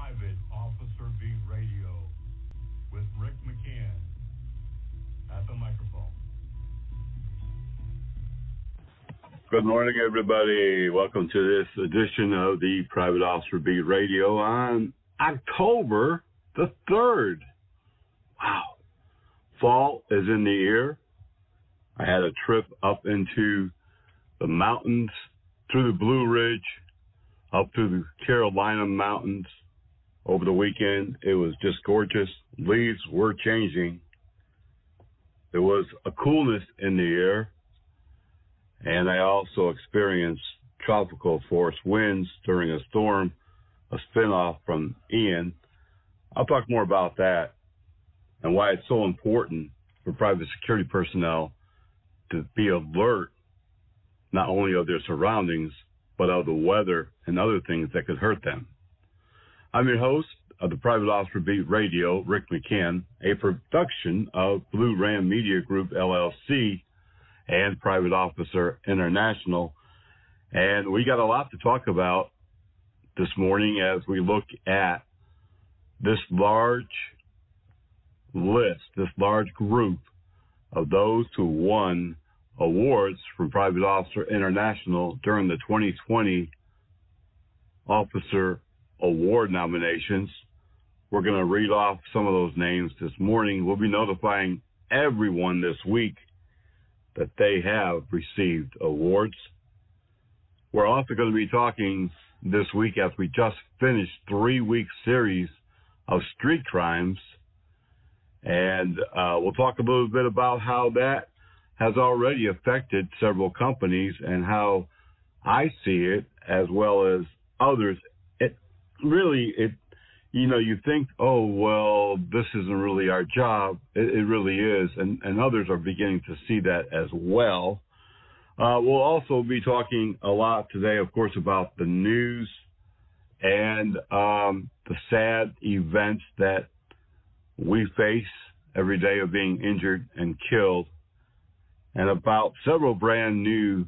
Private Officer Beat Radio with Rick McCann at the microphone. Good morning, everybody. Welcome to this edition of the Private Officer Beat Radio on October the 3rd. Wow. Fall is in the air. I had a trip up into the mountains, through the Blue Ridge, up through the Carolina mountains over the weekend. It was just gorgeous. Leaves were changing. There was a coolness in the air. And I also experienced tropical force winds during a storm, a spinoff from Ian. I'll talk more about that and why it's so important for private security personnel to be alert not only of their surroundings, but of the weather and other things that could hurt them. I'm your host of the Private Officer Beat Radio, Rick McCann, a production of Blue Ram Media Group LLC and Private Officer International. And we got a lot to talk about this morning as we look at this large list, this large group of those who won awards from Private Officer International during the 2020 Officer Award nominations. We're going to read off some of those names this morning. We'll be notifying everyone this week that they have received awards. We're also going to be talking this week as we just finished three week series of street crimes. And uh, we'll talk a little bit about how that has already affected several companies and how I see it as well as others. Really, it, you know, you think, oh, well, this isn't really our job. It, it really is. And, and others are beginning to see that as well. Uh, we'll also be talking a lot today, of course, about the news and um, the sad events that we face every day of being injured and killed and about several brand new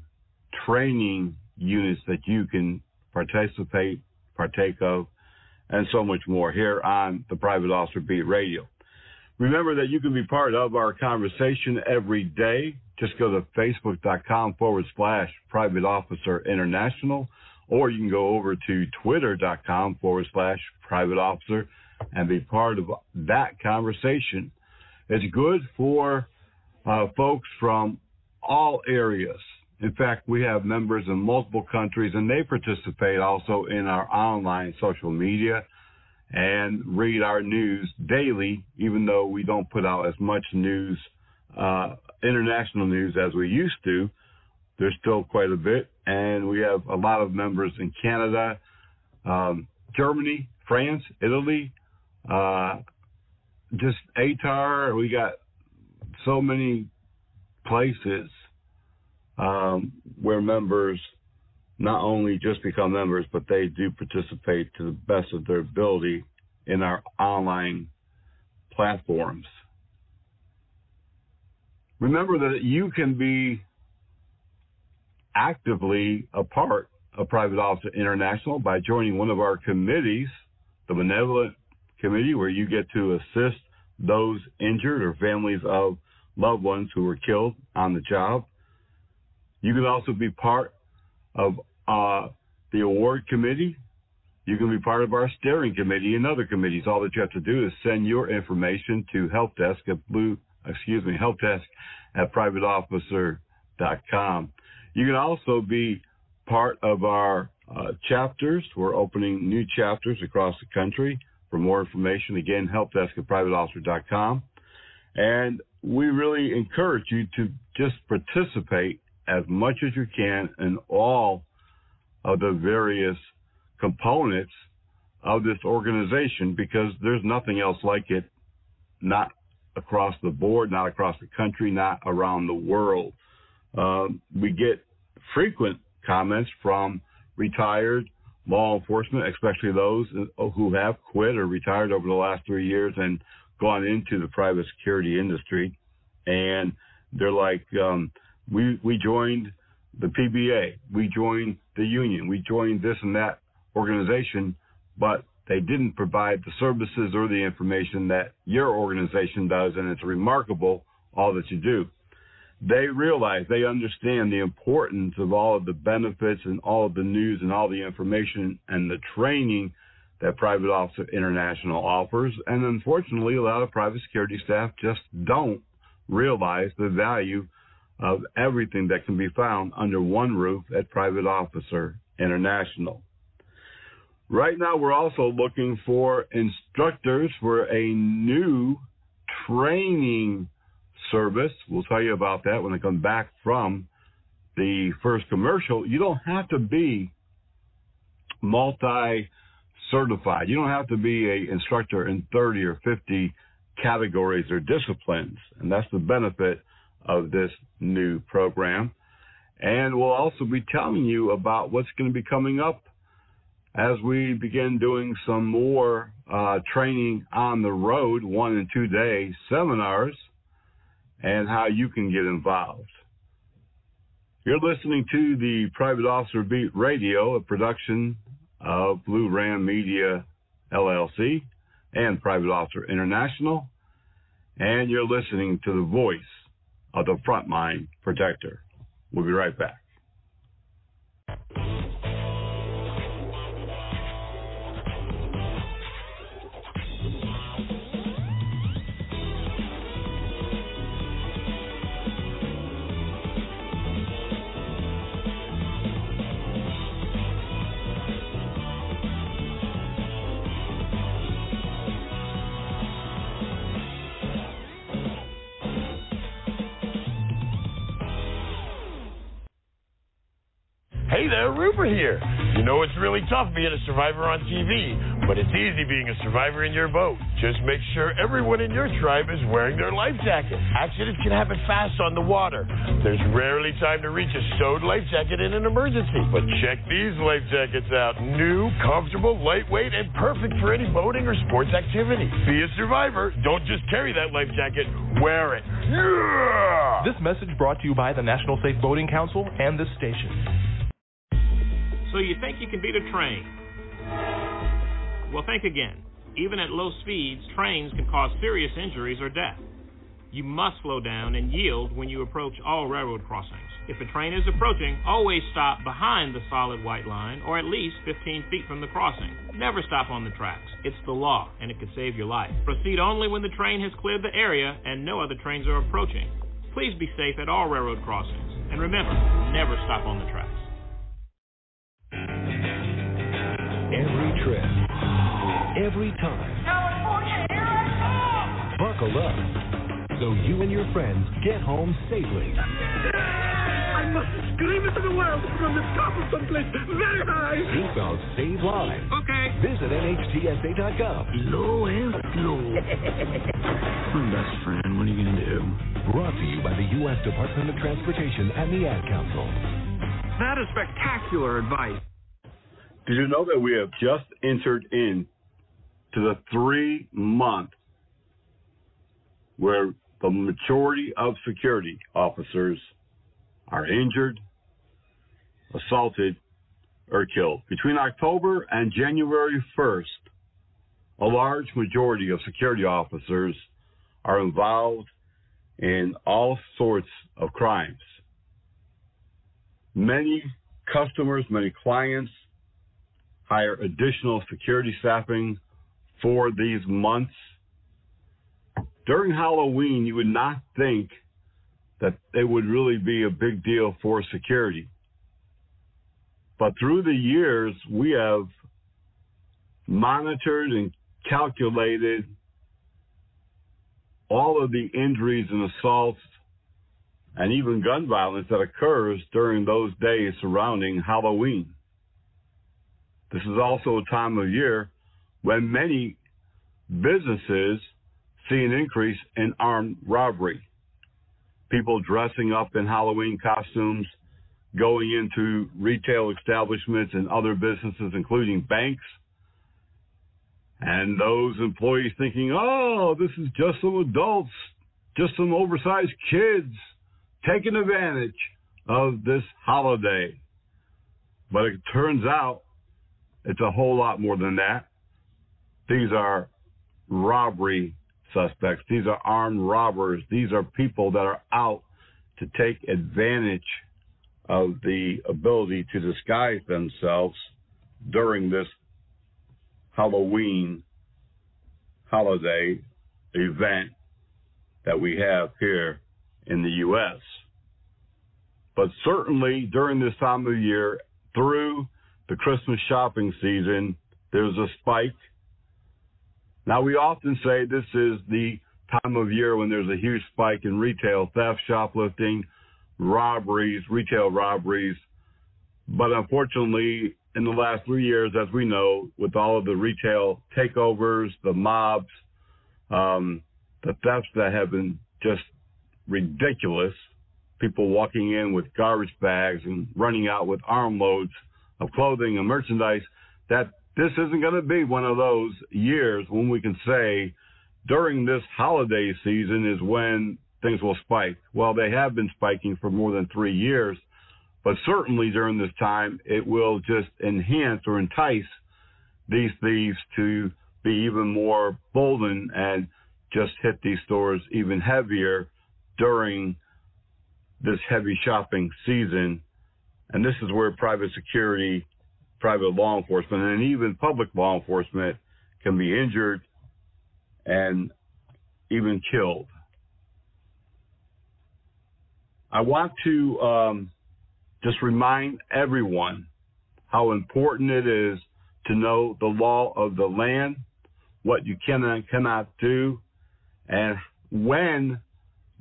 training units that you can participate, partake of, and so much more here on the Private Officer Beat Radio. Remember that you can be part of our conversation every day. Just go to facebook.com forward slash private officer international, or you can go over to twitter.com forward slash private officer and be part of that conversation. It's good for uh, folks from all areas. In fact, we have members in multiple countries, and they participate also in our online social media and read our news daily, even though we don't put out as much news, uh, international news as we used to. There's still quite a bit, and we have a lot of members in Canada, um, Germany, France, Italy, uh, just ATAR. We got so many places um, where members not only just become members, but they do participate to the best of their ability in our online platforms. Remember that you can be actively a part of Private Officer International by joining one of our committees, the Benevolent Committee, where you get to assist those injured or families of loved ones who were killed on the job. You can also be part of uh, the award committee. You can be part of our steering committee and other committees. All that you have to do is send your information to help desk at blue, excuse me, help desk at privateofficer.com. You can also be part of our uh, chapters. We're opening new chapters across the country. For more information, again, help desk at privateofficer.com. And we really encourage you to just participate as much as you can in all of the various components of this organization because there's nothing else like it, not across the board, not across the country, not around the world. Um, we get frequent comments from retired law enforcement, especially those who have quit or retired over the last three years and gone into the private security industry, and they're like, um, we we joined the PBA, we joined the union, we joined this and that organization, but they didn't provide the services or the information that your organization does, and it's remarkable all that you do. They realize, they understand the importance of all of the benefits and all of the news and all the information and the training that Private Officer International offers. And unfortunately, a lot of private security staff just don't realize the value of everything that can be found under one roof at Private Officer International. Right now, we're also looking for instructors for a new training service. We'll tell you about that when I come back from the first commercial. You don't have to be multi certified. You don't have to be a instructor in 30 or 50 categories or disciplines. And that's the benefit of this new program. And we'll also be telling you about what's going to be coming up as we begin doing some more uh, training on the road, one and two day seminars, and how you can get involved. You're listening to the Private Officer Beat Radio, a production of Blue Ram Media LLC and Private Officer International, and you're listening to the voice of the frontline protector. We'll be right back. Here. You know it's really tough being a survivor on TV, but it's easy being a survivor in your boat. Just make sure everyone in your tribe is wearing their life jacket. Accidents can happen fast on the water. There's rarely time to reach a sewed life jacket in an emergency. But check these life jackets out. New, comfortable, lightweight, and perfect for any boating or sports activity. Be a survivor. Don't just carry that life jacket. Wear it. Yeah! This message brought to you by the National Safe Boating Council and this station. So you think you can beat a train? Well, think again. Even at low speeds, trains can cause serious injuries or death. You must slow down and yield when you approach all railroad crossings. If a train is approaching, always stop behind the solid white line or at least 15 feet from the crossing. Never stop on the tracks. It's the law and it could save your life. Proceed only when the train has cleared the area and no other trains are approaching. Please be safe at all railroad crossings. And remember, never stop on the tracks. Every trip, every time. California, here I come! Buckle up so you and your friends get home safely. I must scream it to the world from the top of some place very high. Seatbelts save lives. Okay. Visit NHTSA.gov. Low and slow. My hmm, best friend, what are you going to do? Brought to you by the U.S. Department of Transportation and the Ad Council. That is spectacular advice. Did you know that we have just entered in to the three month where the majority of security officers are injured, assaulted, or killed? Between October and January 1st, a large majority of security officers are involved in all sorts of crimes. Many customers, many clients hire additional security staffing for these months. During Halloween, you would not think that it would really be a big deal for security. But through the years, we have monitored and calculated all of the injuries and assaults and even gun violence that occurs during those days surrounding Halloween. This is also a time of year when many businesses see an increase in armed robbery. People dressing up in Halloween costumes, going into retail establishments and other businesses, including banks. And those employees thinking, oh, this is just some adults, just some oversized kids taking advantage of this holiday. But it turns out it's a whole lot more than that. These are robbery suspects. These are armed robbers. These are people that are out to take advantage of the ability to disguise themselves during this Halloween holiday event that we have here in the U.S. But certainly during this time of year, through the Christmas shopping season, there's a spike. Now, we often say this is the time of year when there's a huge spike in retail theft, shoplifting, robberies, retail robberies. But unfortunately, in the last three years, as we know, with all of the retail takeovers, the mobs, um, the thefts that have been just ridiculous, people walking in with garbage bags and running out with armloads of clothing and merchandise, that this isn't going to be one of those years when we can say during this holiday season is when things will spike. Well, they have been spiking for more than three years, but certainly during this time, it will just enhance or entice these thieves to be even more bolden and just hit these stores even heavier during this heavy shopping season. And this is where private security, private law enforcement, and even public law enforcement can be injured and even killed. I want to um, just remind everyone how important it is to know the law of the land, what you can and cannot do, and when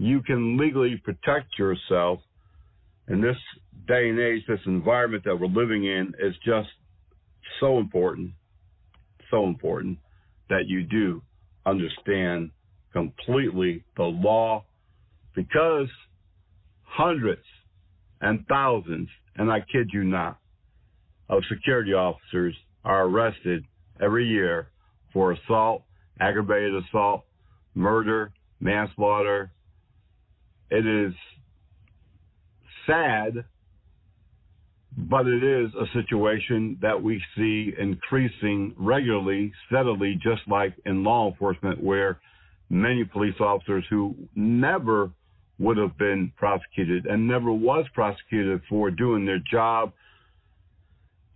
you can legally protect yourself. In this day and age, this environment that we're living in is just so important, so important that you do understand completely the law because hundreds and thousands, and I kid you not, of security officers are arrested every year for assault, aggravated assault, murder, manslaughter. It is sad, but it is a situation that we see increasing regularly, steadily, just like in law enforcement, where many police officers who never would have been prosecuted and never was prosecuted for doing their job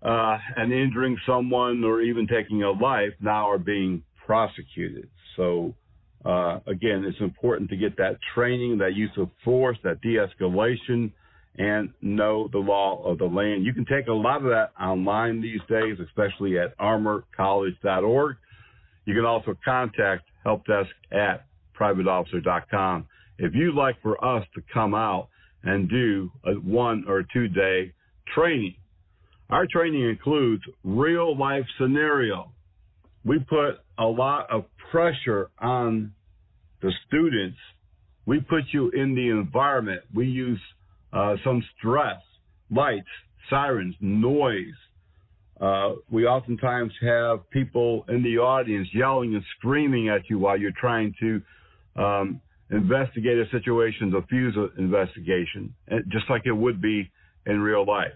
uh, and injuring someone or even taking a life now are being prosecuted. So, uh, again, it's important to get that training, that use of force, that de escalation, and know the law of the land. You can take a lot of that online these days, especially at armourcollege.org. You can also contact helpdesk at privateofficer.com if you'd like for us to come out and do a one or two day training, our training includes real life scenario. We put a lot of pressure on the students. We put you in the environment. We use uh, some stress, lights, sirens, noise. Uh, we oftentimes have people in the audience yelling and screaming at you while you're trying to um, investigate a situation, diffuse an investigation, just like it would be in real life.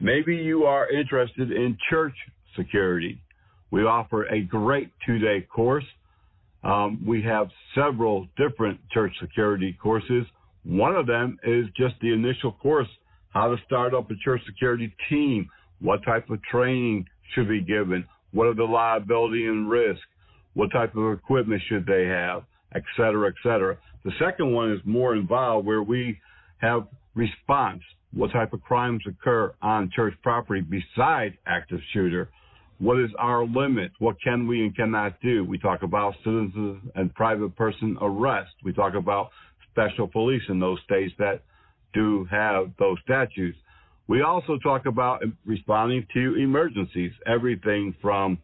Maybe you are interested in church security. We offer a great two day course. Um, we have several different church security courses. One of them is just the initial course how to start up a church security team, what type of training should be given, what are the liability and risk, what type of equipment should they have, et cetera, et cetera. The second one is more involved where we have response. What type of crimes occur on church property besides active shooter? What is our limit? What can we and cannot do? We talk about citizens and private person arrest. We talk about special police in those states that do have those statutes. We also talk about responding to emergencies, everything from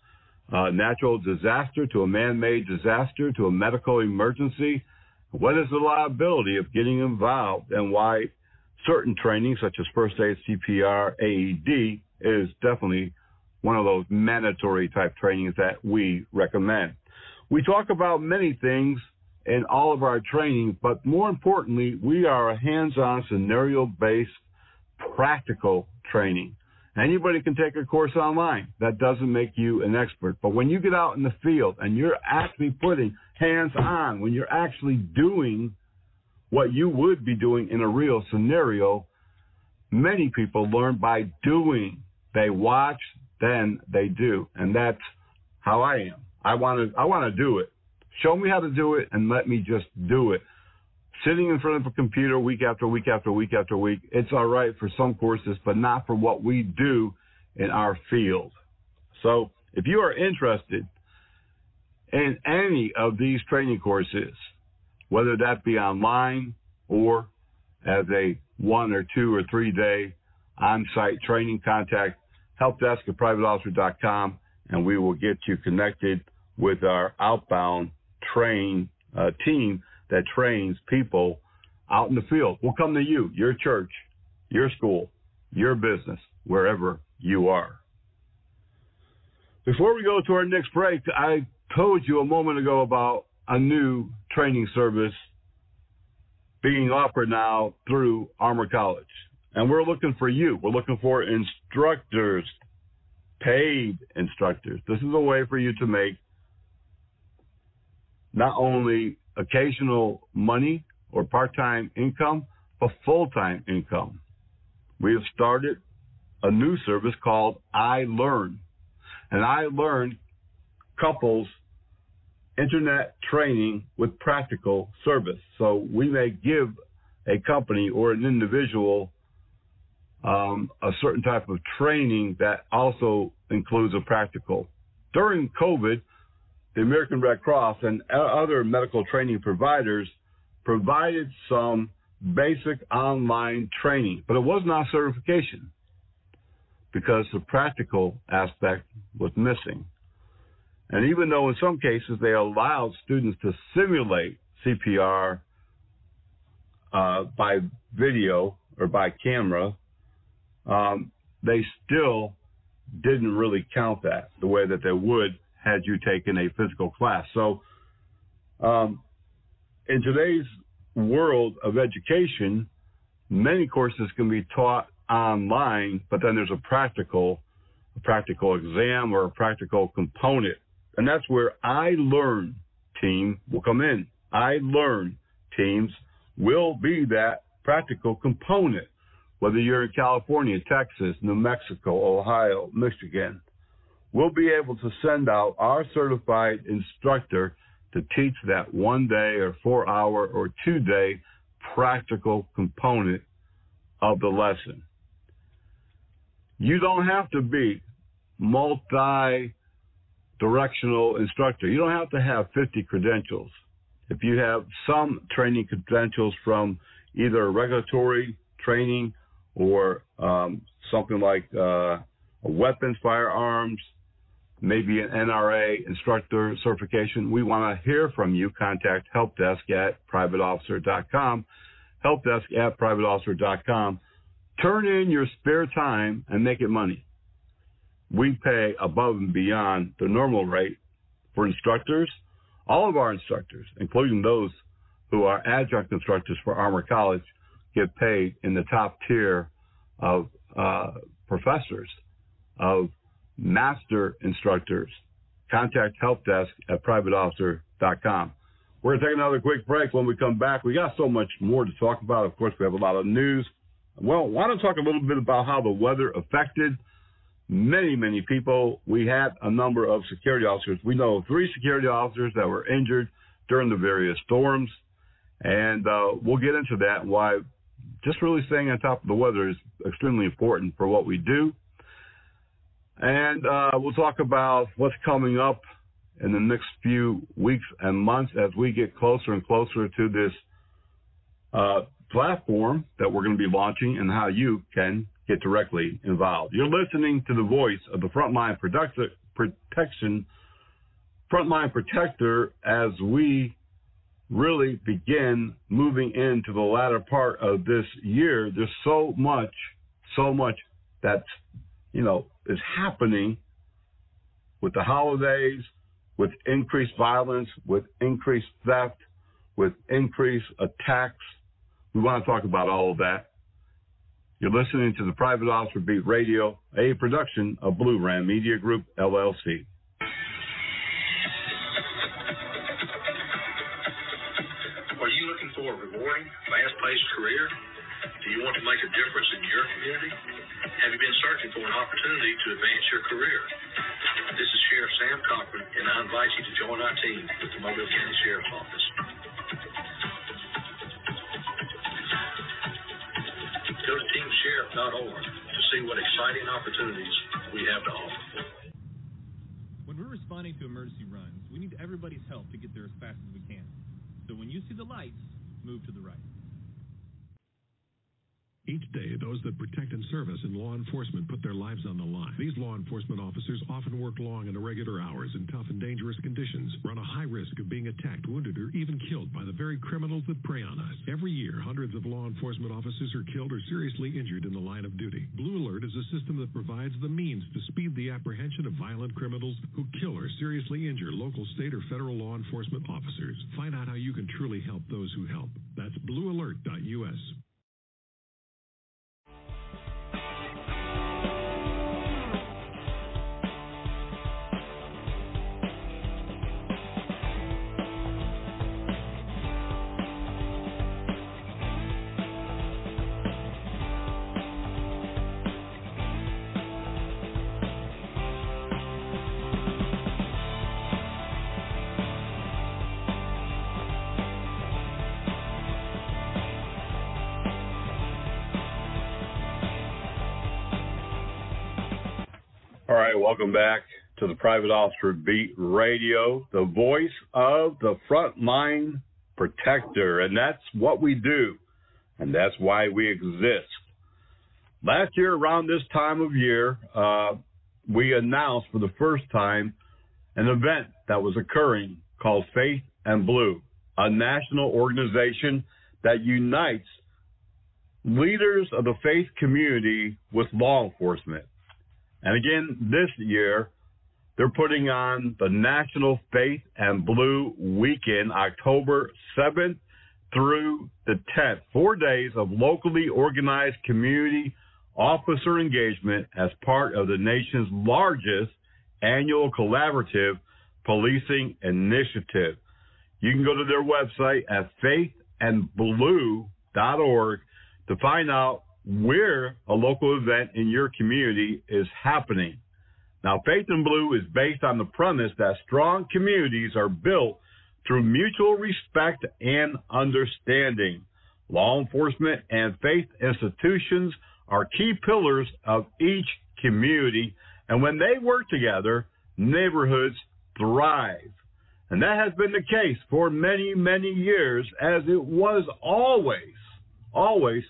uh, natural disaster to a man-made disaster to a medical emergency? What is the liability of getting involved and why certain training such as first aid, CPR, AED is definitely one of those mandatory type trainings that we recommend. We talk about many things in all of our training, but more importantly, we are a hands-on scenario-based practical training. Anybody can take a course online. That doesn't make you an expert. But when you get out in the field and you're actually putting hands on, when you're actually doing what you would be doing in a real scenario, many people learn by doing. They watch, then they do. And that's how I am. I want to I want to do it. Show me how to do it and let me just do it. Sitting in front of a computer week after week after week after week, it's all right for some courses, but not for what we do in our field. So if you are interested in any of these training courses, whether that be online or as a one or two or three day on site training, contact helpdesk at privateofficer.com and we will get you connected with our outbound train uh, team that trains people out in the field. We'll come to you, your church, your school, your business, wherever you are. Before we go to our next break, I told you a moment ago about a new training service being offered now through Armour College. And we're looking for you. We're looking for instructors, paid instructors. This is a way for you to make not only occasional money or part time income, but full time income. We have started a new service called I Learn. And I Learn couples internet training with practical service. So we may give a company or an individual um, a certain type of training that also includes a practical. During COVID, the American Red Cross and other medical training providers provided some basic online training, but it was not certification because the practical aspect was missing. And even though in some cases they allowed students to simulate CPR uh, by video or by camera, um, they still didn't really count that the way that they would had you taken a physical class. So, um, in today's world of education, many courses can be taught online, but then there's a practical, a practical exam or a practical component, and that's where I learn team will come in. I learn teams will be that practical component, whether you're in California, Texas, New Mexico, Ohio, Michigan we'll be able to send out our certified instructor to teach that one day or four hour or two day practical component of the lesson. You don't have to be multi directional instructor. You don't have to have 50 credentials. If you have some training credentials from either regulatory training or um, something like uh, weapons, firearms, maybe an NRA instructor certification, we want to hear from you. Contact helpdesk at privateofficer.com. Helpdesk at privateofficer.com. Turn in your spare time and make it money. We pay above and beyond the normal rate for instructors. All of our instructors, including those who are adjunct instructors for Armour College, get paid in the top tier of uh, professors of master instructors. Contact helpdesk at privateofficer.com. We're going to take another quick break. When we come back, we got so much more to talk about. Of course, we have a lot of news. Well, why don't talk a little bit about how the weather affected many, many people. We had a number of security officers. We know three security officers that were injured during the various storms. And uh, we'll get into that why just really staying on top of the weather is extremely important for what we do. And uh, we'll talk about what's coming up in the next few weeks and months as we get closer and closer to this uh, platform that we're going to be launching and how you can get directly involved. You're listening to the voice of the frontline protection, frontline protector as we really begin moving into the latter part of this year. There's so much, so much that's you know, is happening with the holidays, with increased violence, with increased theft, with increased attacks. We want to talk about all of that. You're listening to the Private Officer Beat Radio, a production of Blue Ram Media Group, LLC. For a rewarding, fast-paced career? Do you want to make a difference in your community? Have you been searching for an opportunity to advance your career? This is Sheriff Sam Cochran, and I invite you to join our team with the Mobile County Sheriff's Office. Go to teamsheriff.org to see what exciting opportunities we have to offer. When we're responding to emergency runs, we need everybody's help to get there as fast as we can. So when you see the lights, move to the right. Day, those that protect and service in law enforcement put their lives on the line. These law enforcement officers often work long and irregular hours in tough and dangerous conditions, run a high risk of being attacked, wounded, or even killed by the very criminals that prey on us. Every year, hundreds of law enforcement officers are killed or seriously injured in the line of duty. Blue Alert is a system that provides the means to speed the apprehension of violent criminals who kill or seriously injure local, state, or federal law enforcement officers. Find out how you can truly help those who help. That's bluealert.us. welcome back to the Private Officer Beat Radio, the voice of the frontline protector. And that's what we do, and that's why we exist. Last year, around this time of year, uh, we announced for the first time an event that was occurring called Faith and Blue, a national organization that unites leaders of the faith community with law enforcement. And again, this year, they're putting on the National Faith and Blue Weekend, October 7th through the 10th. Four days of locally organized community officer engagement as part of the nation's largest annual collaborative policing initiative. You can go to their website at faithandblue.org to find out where a local event in your community is happening. Now, Faith in Blue is based on the premise that strong communities are built through mutual respect and understanding. Law enforcement and faith institutions are key pillars of each community, and when they work together, neighborhoods thrive. And that has been the case for many, many years, as it was always, always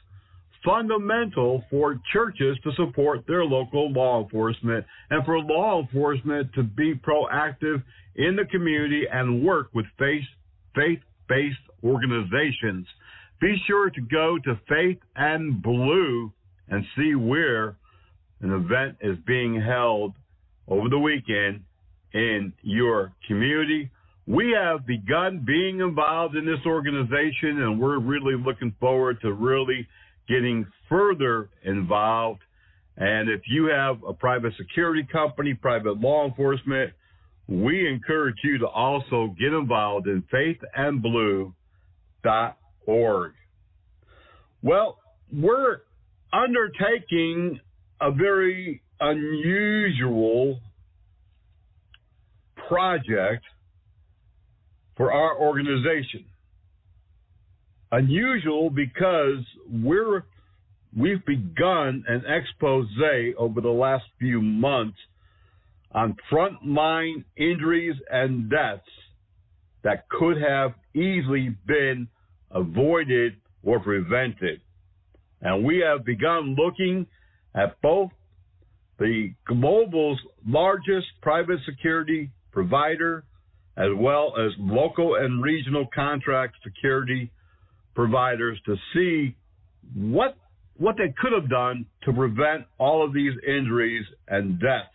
fundamental for churches to support their local law enforcement and for law enforcement to be proactive in the community and work with faith based organizations. Be sure to go to Faith and Blue and see where an event is being held over the weekend in your community. We have begun being involved in this organization and we're really looking forward to really getting further involved. And if you have a private security company, private law enforcement, we encourage you to also get involved in faithandblue.org. Well, we're undertaking a very unusual project for our organization unusual because we're we've begun an expose over the last few months on frontline injuries and deaths that could have easily been avoided or prevented. And we have begun looking at both the global's largest private security provider as well as local and regional contract security providers to see what what they could have done to prevent all of these injuries and deaths.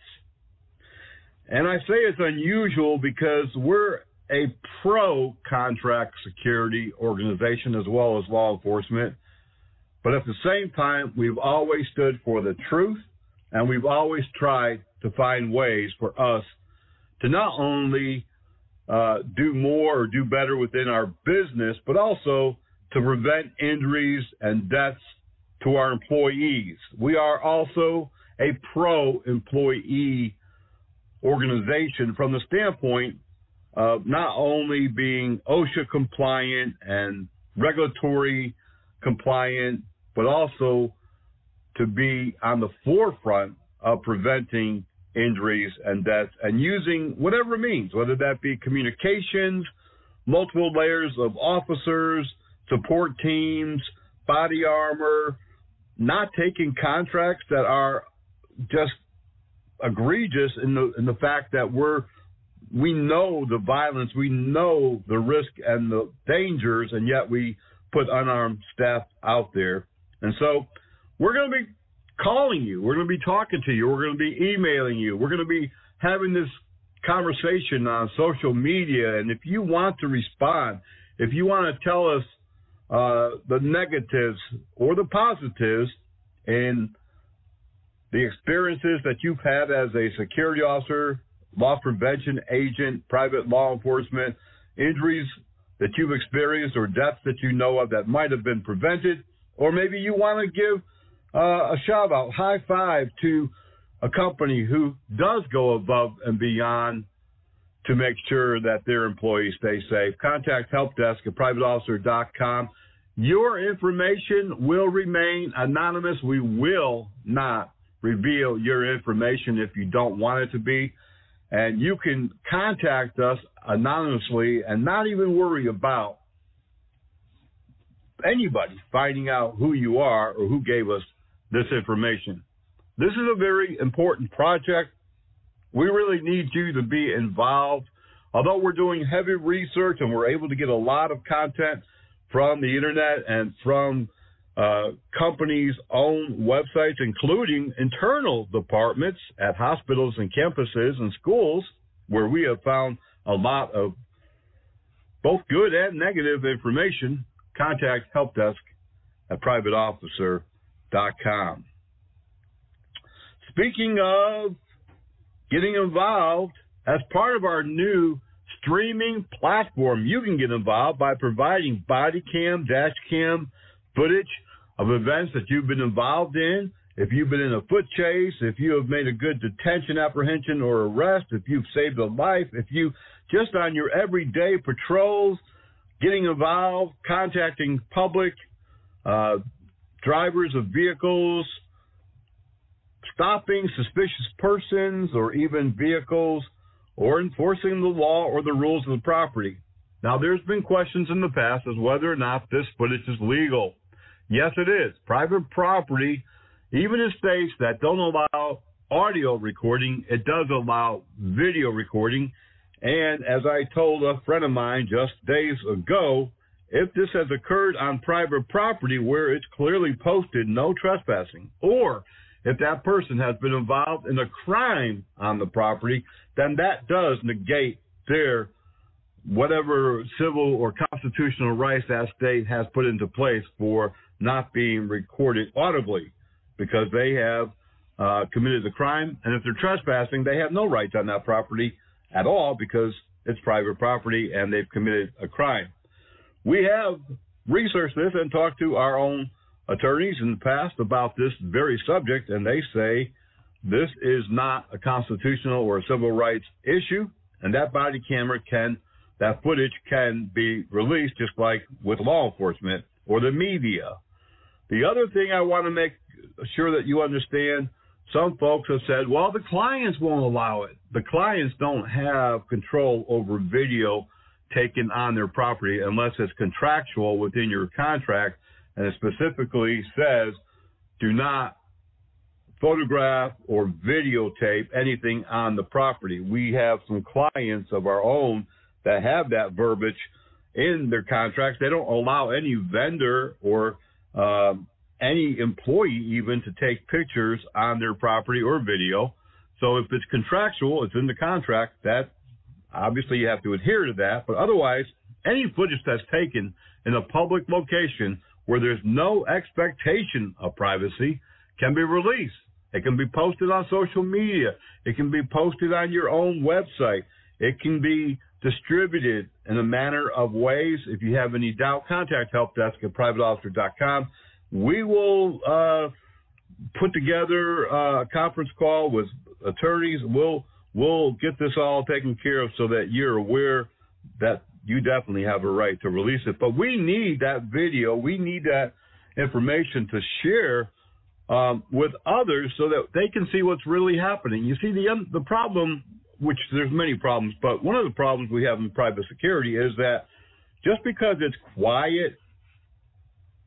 And I say it's unusual because we're a pro contract security organization as well as law enforcement. But at the same time, we've always stood for the truth and we've always tried to find ways for us to not only uh, do more or do better within our business, but also to prevent injuries and deaths to our employees. We are also a pro employee organization from the standpoint of not only being OSHA compliant and regulatory compliant, but also to be on the forefront of preventing injuries and deaths and using whatever means, whether that be communications, multiple layers of officers, support teams, body armor, not taking contracts that are just egregious in the in the fact that we're we know the violence, we know the risk and the dangers, and yet we put unarmed staff out there. And so we're going to be calling you. We're going to be talking to you. We're going to be emailing you. We're going to be having this conversation on social media. And if you want to respond, if you want to tell us uh, the negatives or the positives and the experiences that you've had as a security officer, loss prevention agent, private law enforcement, injuries that you've experienced or deaths that you know of that might have been prevented, or maybe you want to give uh, a shout out, high five to a company who does go above and beyond to make sure that their employees stay safe. Contact helpdesk at privateofficer.com. Your information will remain anonymous. We will not reveal your information if you don't want it to be. And you can contact us anonymously and not even worry about anybody finding out who you are or who gave us this information. This is a very important project. We really need you to be involved. Although we're doing heavy research and we're able to get a lot of content from the internet and from uh, companies' own websites, including internal departments at hospitals and campuses and schools, where we have found a lot of both good and negative information. Contact helpdesk at privateofficer.com. Speaking of getting involved, as part of our new streaming platform, you can get involved by providing body cam, dash cam footage of events that you've been involved in. If you've been in a foot chase, if you have made a good detention, apprehension, or arrest, if you've saved a life, if you just on your everyday patrols, getting involved, contacting public, uh, drivers of vehicles, stopping suspicious persons or even vehicles, or enforcing the law or the rules of the property. Now, there's been questions in the past as whether or not this footage is legal. Yes, it is. Private property, even in states that don't allow audio recording, it does allow video recording. And as I told a friend of mine just days ago, if this has occurred on private property where it's clearly posted no trespassing, or if that person has been involved in a crime on the property, then that does negate their whatever civil or constitutional rights that state has put into place for not being recorded audibly because they have uh, committed the crime. And if they're trespassing, they have no rights on that property at all because it's private property and they've committed a crime. We have researched this and talked to our own attorneys in the past about this very subject, and they say this is not a constitutional or a civil rights issue, and that body camera can, that footage can be released just like with law enforcement or the media the other thing I want to make sure that you understand some folks have said, well, the clients won't allow it. The clients don't have control over video taken on their property unless it's contractual within your contract and it specifically says do not photograph or videotape anything on the property. We have some clients of our own that have that verbiage in their contracts. They don't allow any vendor or um, any employee even to take pictures on their property or video. So if it's contractual, it's in the contract. That obviously you have to adhere to that. But otherwise, any footage that's taken in a public location where there's no expectation of privacy can be released. It can be posted on social media. It can be posted on your own website. It can be distributed in a manner of ways. If you have any doubt, contact helpdesk at privateofficer.com. We will uh, put together uh, a conference call with attorneys. We'll we'll get this all taken care of so that you're aware that you definitely have a right to release it. But we need that video. We need that information to share um, with others so that they can see what's really happening. You see, the the problem, which there's many problems, but one of the problems we have in private security is that just because it's quiet,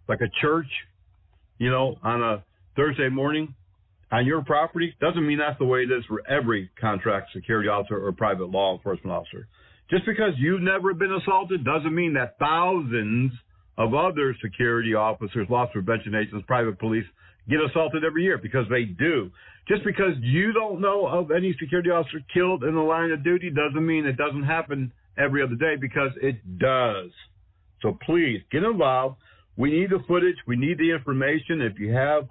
like a church, you know, on a Thursday morning on your property, doesn't mean that's the way it is for every contract security officer or private law enforcement officer. Just because you've never been assaulted doesn't mean that thousands of other security officers, loss prevention agents, private police get assaulted every year because they do. Just because you don't know of any security officer killed in the line of duty doesn't mean it doesn't happen every other day because it does. So please get involved. We need the footage. We need the information. If you have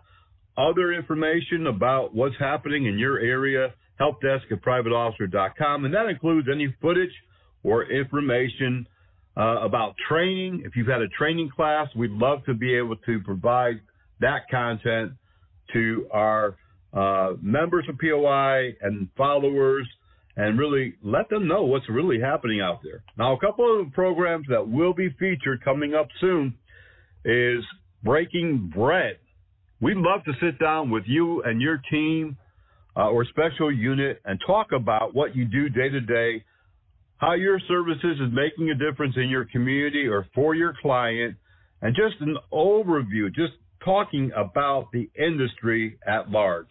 other information about what's happening in your area, helpdesk at privateofficer.com. And that includes any footage or information uh, about training. If you've had a training class, we'd love to be able to provide that content to our uh, members of POI and followers and really let them know what's really happening out there. Now, a couple of the programs that will be featured coming up soon is Breaking Bread. We'd love to sit down with you and your team uh, or special unit and talk about what you do day to day, how your services is making a difference in your community or for your client, and just an overview, just talking about the industry at large.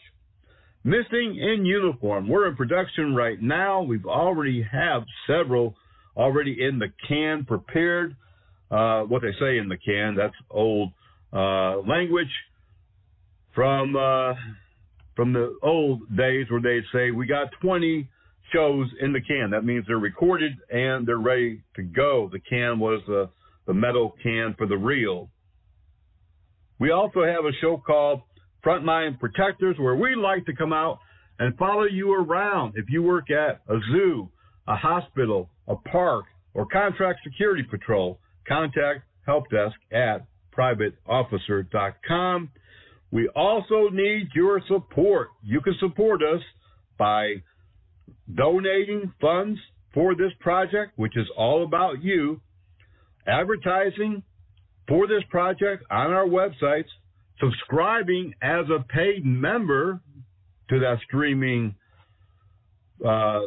Missing in uniform. We're in production right now. We've already have several already in the can prepared. Uh, what they say in the can, that's old uh, language from uh, from the old days where they'd say we got 20 shows in the can. That means they're recorded and they're ready to go. The can was the the metal can for the reel. We also have a show called Frontline Protectors where we like to come out and follow you around. If you work at a zoo, a hospital, a park, or contract security patrol, contact helpdesk at privateofficer.com. We also need your support. You can support us by donating funds for this project, which is all about you, advertising for this project on our websites, subscribing as a paid member to that streaming uh,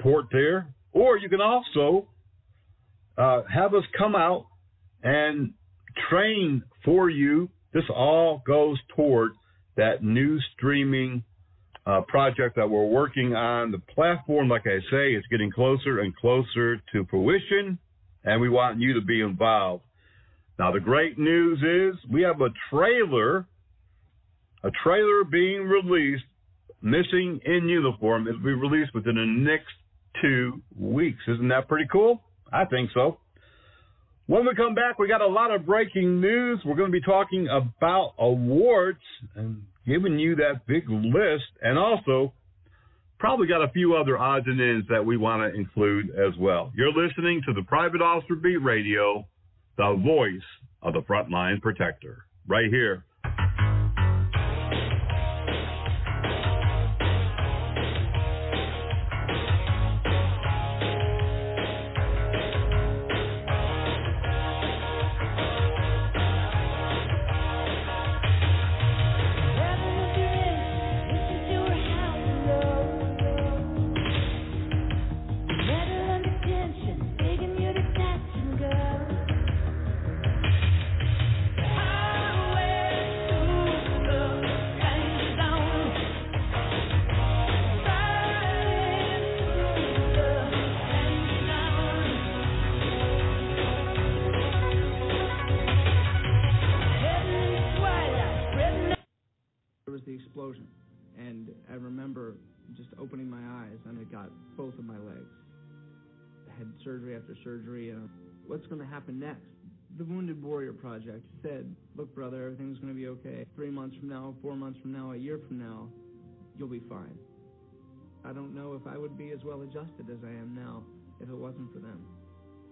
port there, or you can also uh, have us come out and train for you. This all goes toward that new streaming uh, project that we're working on. The platform, like I say, is getting closer and closer to fruition, and we want you to be involved. Now, the great news is we have a trailer, a trailer being released, missing in uniform. It'll be released within the next two weeks. Isn't that pretty cool? I think so. When we come back, we got a lot of breaking news. We're going to be talking about awards and giving you that big list, and also probably got a few other odds and ends that we want to include as well. You're listening to the Private Officer Beat Radio the voice of the frontline protector, right here Project said, look, brother, everything's going to be okay. Three months from now, four months from now, a year from now, you'll be fine. I don't know if I would be as well adjusted as I am now if it wasn't for them.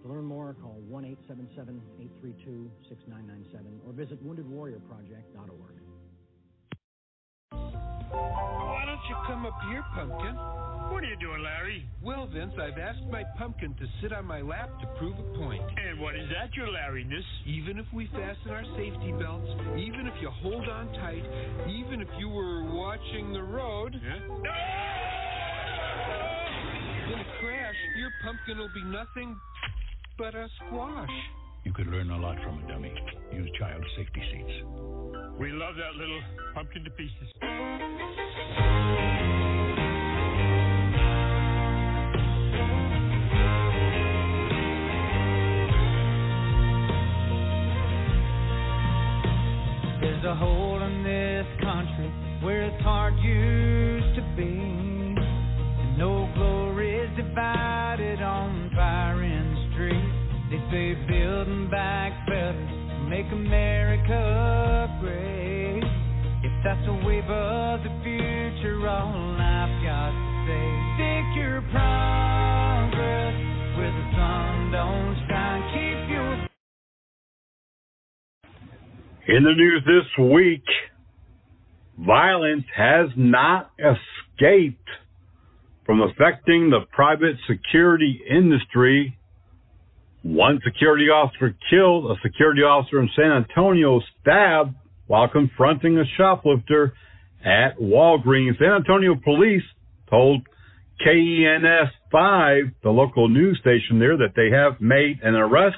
To learn more, call 1 877 832 6997 or visit woundedwarriorproject.org. Why don't you come up here, Pumpkin? What are you doing, Larry? Well, Vince, I've asked my pumpkin to sit on my lap to prove a point. And what is that, your Larryness? Even if we fasten our safety belts, even if you hold on tight, even if you were watching the road. Huh? In a crash, your pumpkin will be nothing but a squash. You could learn a lot from a dummy. Use child safety seats. We love that little pumpkin to pieces. There's a hole in this country where its heart used to be. And no glory is divided on firing street. Building back better, make America great. If that's a wave of the future, all I've got to say, your progress where the sun don't shine. Keep your In the news this week, violence has not escaped from affecting the private security industry. One security officer killed, a security officer in San Antonio stabbed while confronting a shoplifter at Walgreens. San Antonio police told KENS 5, the local news station there, that they have made an arrest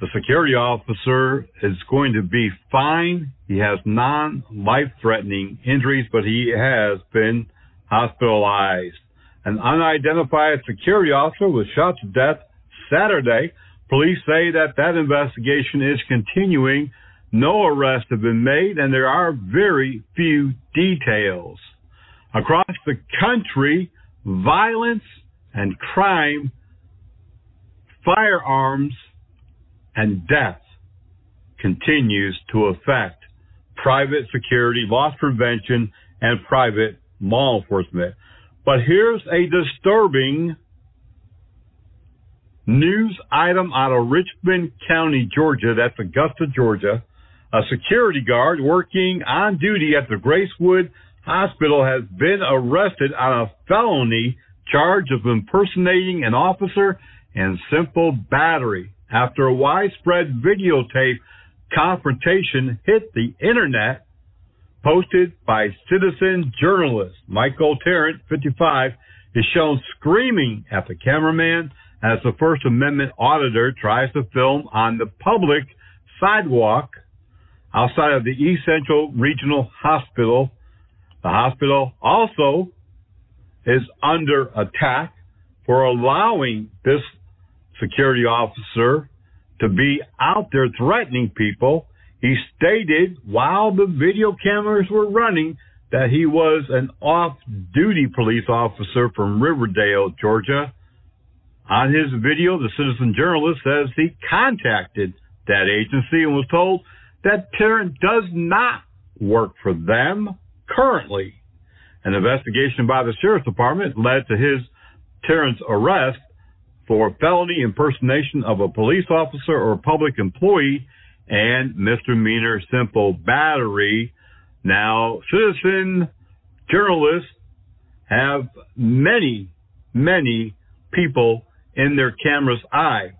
the security officer is going to be fine. He has non life threatening injuries, but he has been hospitalized. An unidentified security officer was shot to death Saturday. Police say that that investigation is continuing. No arrests have been made, and there are very few details. Across the country, violence and crime, firearms, and death continues to affect private security, loss prevention, and private law enforcement. But here's a disturbing news item out of Richmond County, Georgia. That's Augusta, Georgia. A security guard working on duty at the Gracewood Hospital has been arrested on a felony charge of impersonating an officer and simple battery after a widespread videotape confrontation hit the internet posted by citizen journalist Michael Tarrant, 55, is shown screaming at the cameraman as the First Amendment auditor tries to film on the public sidewalk outside of the East Central Regional Hospital. The hospital also is under attack for allowing this security officer to be out there threatening people. He stated while the video cameras were running that he was an off duty police officer from Riverdale, Georgia. On his video, the citizen journalist says he contacted that agency and was told that Tarrant does not work for them currently. An investigation by the sheriff's department led to his Tarrant's arrest for felony impersonation of a police officer or public employee and misdemeanor simple battery. Now, citizen journalists have many, many people in their camera's eye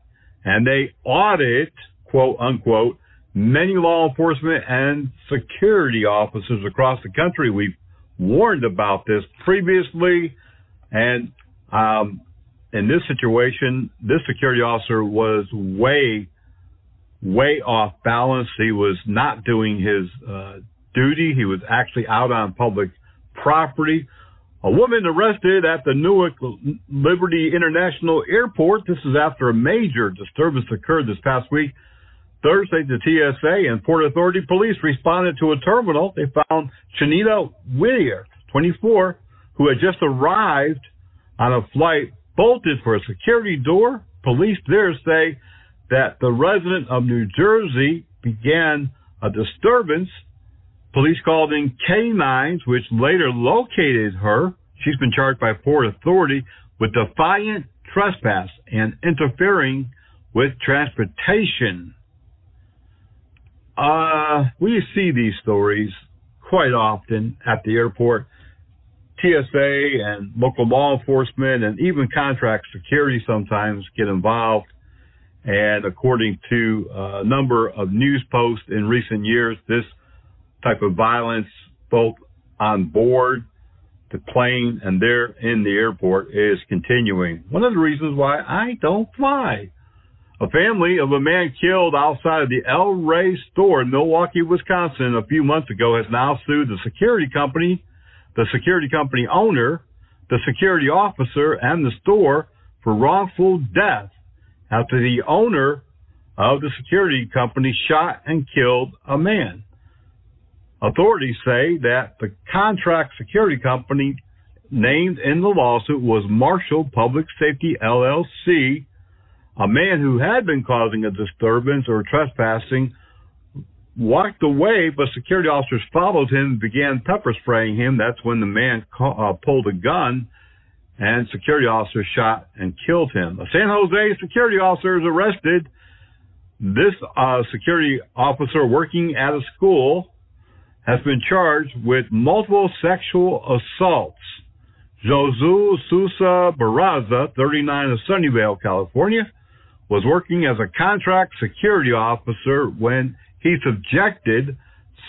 and they audit, quote unquote, many law enforcement and security officers across the country. We've warned about this previously and um, in this situation, this security officer was way, way off balance. He was not doing his uh, duty. He was actually out on public property. A woman arrested at the Newark Liberty International Airport. This is after a major disturbance occurred this past week. Thursday, the TSA and Port Authority police responded to a terminal. They found Shanita Whittier, 24, who had just arrived on a flight bolted for a security door. Police there say that the resident of New Jersey began a disturbance. Police called in canines, which later located her. She's been charged by Port Authority with defiant trespass and interfering with transportation. Uh, we see these stories quite often at the airport. TSA and local law enforcement and even contract security sometimes get involved. And according to a number of news posts in recent years, this type of violence, both on board the plane and there in the airport, is continuing. One of the reasons why I don't fly. A family of a man killed outside of the El Rey store in Milwaukee, Wisconsin a few months ago has now sued the security company, the security company owner, the security officer, and the store for wrongful death after the owner of the security company shot and killed a man. Authorities say that the contract security company named in the lawsuit was Marshall Public Safety LLC, a man who had been causing a disturbance or trespassing walked away, but security officers followed him and began pepper spraying him. That's when the man uh, pulled a gun and security officers shot and killed him. A San Jose security officer is arrested. This uh, security officer working at a school has been charged with multiple sexual assaults. Josu Sousa Barraza, 39 of Sunnyvale, California, was working as a contract security officer when he subjected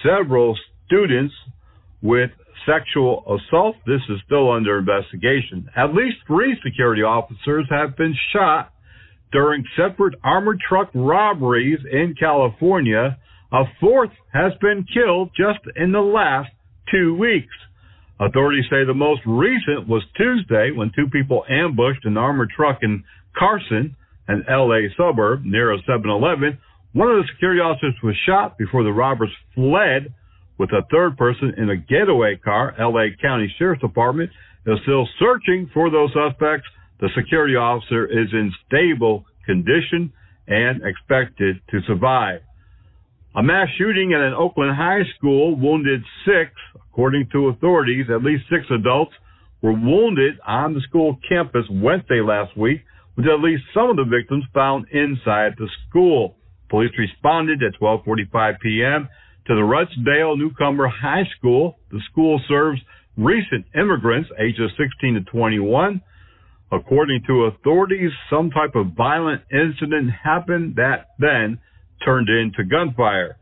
several students with sexual assault. This is still under investigation. At least three security officers have been shot during separate armored truck robberies in California. A fourth has been killed just in the last two weeks. Authorities say the most recent was Tuesday when two people ambushed an armored truck in Carson, an LA suburb near a 7-Eleven. One of the security officers was shot before the robbers fled with a third person in a getaway car. LA County Sheriff's Department is still searching for those suspects. The security officer is in stable condition and expected to survive. A mass shooting at an Oakland high school wounded six, according to authorities. At least six adults were wounded on the school campus Wednesday last week, with at least some of the victims found inside the school. Police responded at 12:45 p.m to the Rudsdale Newcomer High School. The school serves recent immigrants ages 16 to 21. According to authorities, some type of violent incident happened that then turned into gunfire.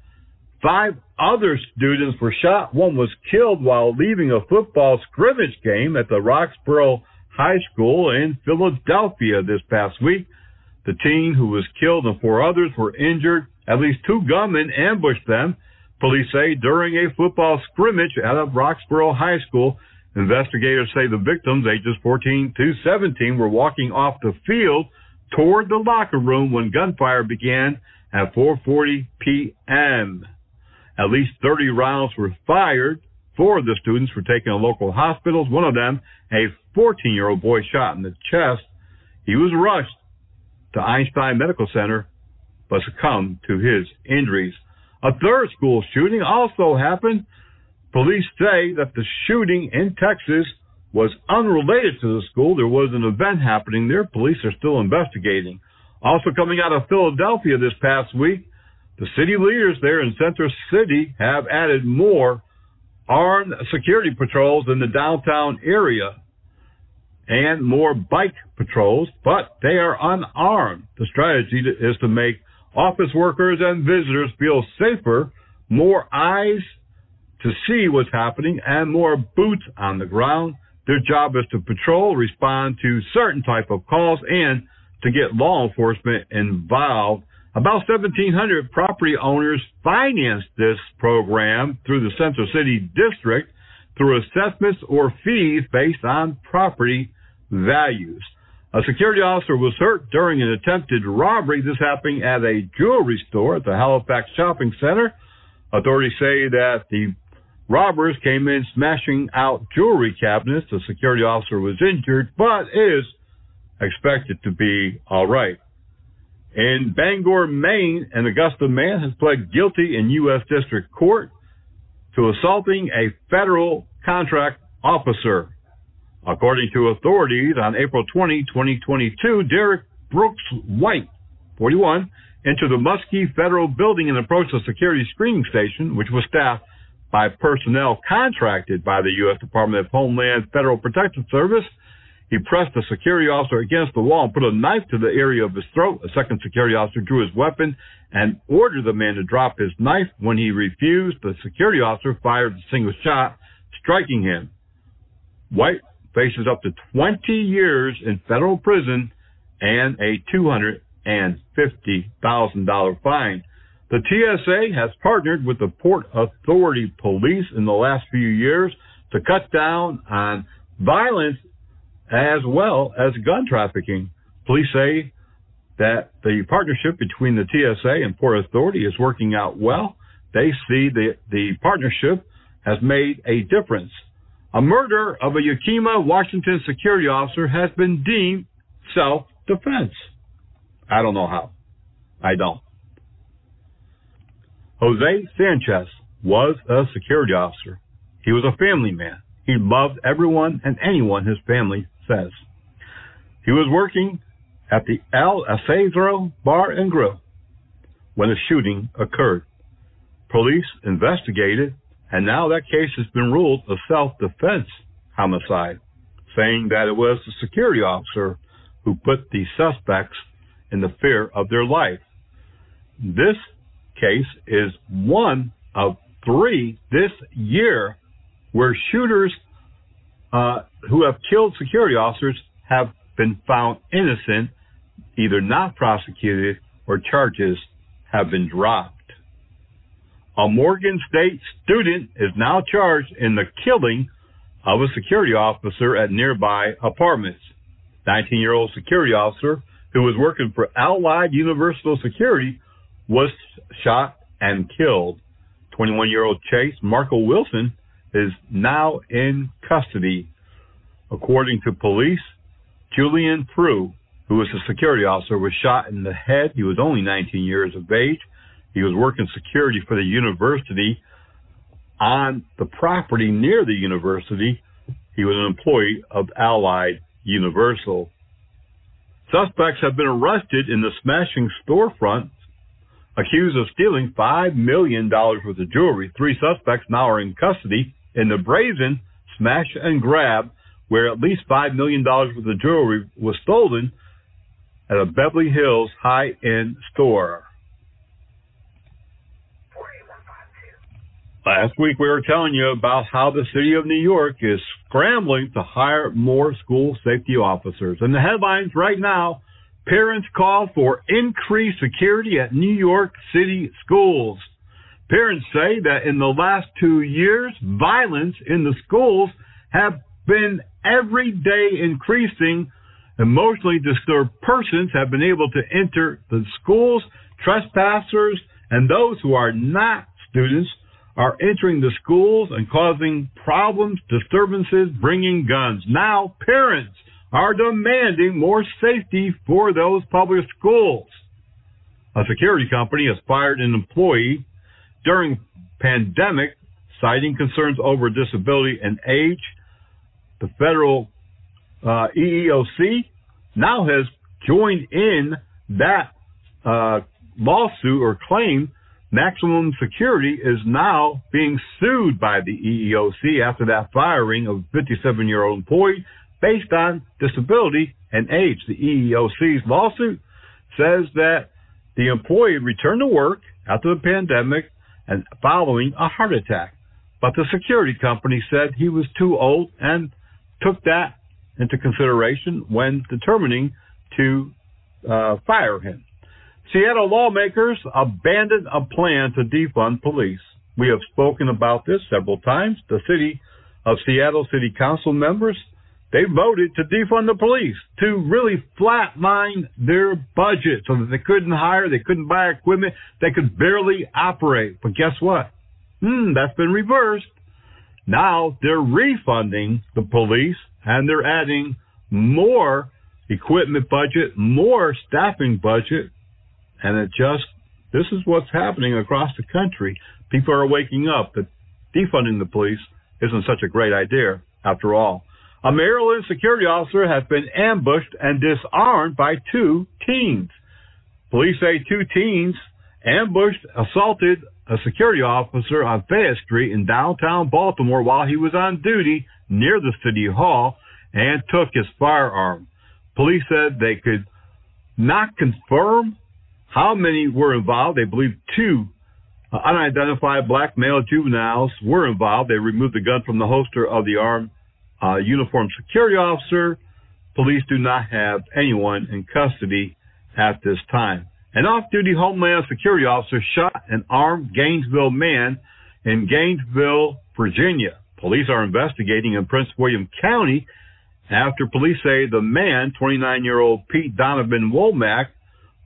Five other students were shot. One was killed while leaving a football scrimmage game at the Roxborough High School in Philadelphia this past week. The teen who was killed and four others were injured. At least two gunmen ambushed them Police say during a football scrimmage at a Roxborough High School, investigators say the victims, ages 14 to 17, were walking off the field toward the locker room when gunfire began at 4:40 p.m. At least 30 rounds were fired. Four of the students were taken to local hospitals. One of them, a 14-year-old boy, shot in the chest. He was rushed to Einstein Medical Center, but succumbed to his injuries. A third school shooting also happened. Police say that the shooting in Texas was unrelated to the school. There was an event happening there. Police are still investigating. Also coming out of Philadelphia this past week, the city leaders there in Center City have added more armed security patrols in the downtown area and more bike patrols, but they are unarmed. The strategy is to make office workers and visitors feel safer, more eyes to see what's happening, and more boots on the ground. Their job is to patrol, respond to certain type of calls, and to get law enforcement involved. About 1,700 property owners financed this program through the Central City District through assessments or fees based on property values. A security officer was hurt during an attempted robbery. This happening at a jewelry store at the Halifax Shopping Center. Authorities say that the robbers came in smashing out jewelry cabinets. The security officer was injured, but is expected to be all right. In Bangor, Maine, an Augusta man has pled guilty in U.S. District Court to assaulting a federal contract officer. According to authorities, on April 20, 2022, Derek Brooks White, 41, entered the Muskie Federal Building and approached the security screening station, which was staffed by personnel contracted by the U.S. Department of Homeland Federal Protective Service. He pressed the security officer against the wall and put a knife to the area of his throat. A second security officer drew his weapon and ordered the man to drop his knife. When he refused, the security officer fired a single shot, striking him. White faces up to 20 years in federal prison and a $250,000 fine. The TSA has partnered with the Port Authority Police in the last few years to cut down on violence as well as gun trafficking. Police say that the partnership between the TSA and Port Authority is working out well. They see the, the partnership has made a difference. A murder of a Yakima, Washington security officer has been deemed self-defense. I don't know how. I don't. Jose Sanchez was a security officer. He was a family man. He loved everyone and anyone his family says. He was working at the El Acedro Bar and Grill when the shooting occurred. Police investigated, and now that case has been ruled a self-defense homicide, saying that it was the security officer who put the suspects in the fear of their life. This case is one of three this year where shooters uh, who have killed security officers have been found innocent, either not prosecuted or charges have been dropped. A Morgan State student is now charged in the killing of a security officer at nearby apartments. 19 year old security officer who was working for Allied Universal Security was shot and killed. 21 year old Chase Marco Wilson is now in custody. According to police, Julian Prue, who was a security officer, was shot in the head. He was only 19 years of age. He was working security for the university on the property near the university. He was an employee of Allied Universal. Suspects have been arrested in the smashing storefront accused of stealing $5 million worth of jewelry. Three suspects now are in custody in the brazen smash and grab where at least $5 million worth of jewelry was stolen at a Beverly Hills high end store. Last week we were telling you about how the city of New York is scrambling to hire more school safety officers. And the headlines right now, parents call for increased security at New York City schools. Parents say that in the last two years, violence in the schools have been every day increasing. Emotionally disturbed persons have been able to enter the schools. Trespassers and those who are not students are entering the schools and causing problems, disturbances, bringing guns. Now parents are demanding more safety for those public schools. A security company has fired an employee during pandemic citing concerns over disability and age. The federal uh, EEOC now has joined in that uh, lawsuit or claim Maximum Security is now being sued by the EEOC after that firing of a 57 year old employee based on disability and age. The EEOC's lawsuit says that the employee returned to work after the pandemic and following a heart attack. But the security company said he was too old and took that into consideration when determining to uh, fire him. Seattle lawmakers abandoned a plan to defund police. We have spoken about this several times. The city of Seattle City Council members, they voted to defund the police to really flatline their budget so that they couldn't hire, they couldn't buy equipment, they could barely operate. But guess what? Hmm, that's been reversed. Now they're refunding the police and they're adding more equipment budget, more staffing budget, and it just this is what's happening across the country. People are waking up that defunding the police isn't such a great idea after all. A Maryland security officer has been ambushed and disarmed by two teens. Police say two teens ambushed, assaulted a security officer on Fayette Street in downtown Baltimore while he was on duty near the city hall and took his firearm. Police said they could not confirm how many were involved. They believe two uh, unidentified black male juveniles were involved. They removed the gun from the holster of the armed uh, uniformed security officer. Police do not have anyone in custody at this time. An off-duty Homeland Security officer shot an armed Gainesville man in Gainesville, Virginia. Police are investigating in Prince William County after police say the man, 29-year-old Pete Donovan Womack,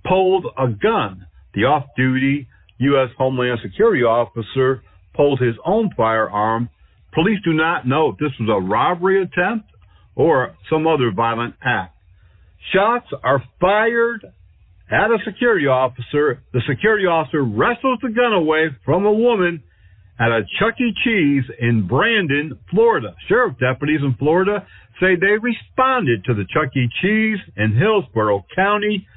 pulled a gun. The off-duty U.S. Homeland Security officer pulled his own firearm. Police do not know if this was a robbery attempt or some other violent act. Shots are fired at a security officer. The security officer wrestles the gun away from a woman at a Chuck E. Cheese in Brandon, Florida. Sheriff deputies in Florida say they responded to the Chuck E. Cheese in Hillsborough County.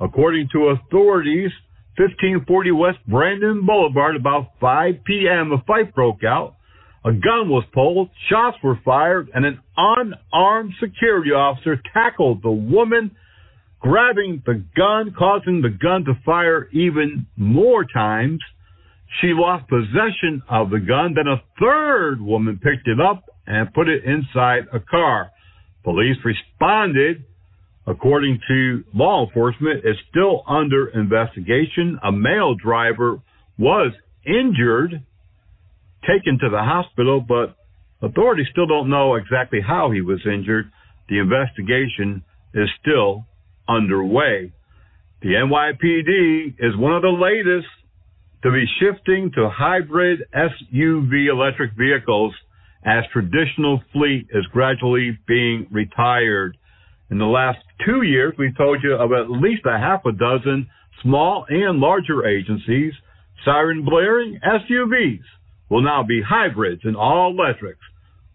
According to authorities, 1540 West Brandon Boulevard, about 5 p.m., a fight broke out. A gun was pulled, shots were fired, and an unarmed security officer tackled the woman, grabbing the gun, causing the gun to fire even more times. She lost possession of the gun. Then a third woman picked it up and put it inside a car. Police responded. According to law enforcement, it's still under investigation. A male driver was injured, taken to the hospital, but authorities still don't know exactly how he was injured. The investigation is still underway. The NYPD is one of the latest to be shifting to hybrid SUV electric vehicles as traditional fleet is gradually being retired. In the last two years, we've told you of at least a half a dozen small and larger agencies. Siren blaring SUVs will now be hybrids and all electrics.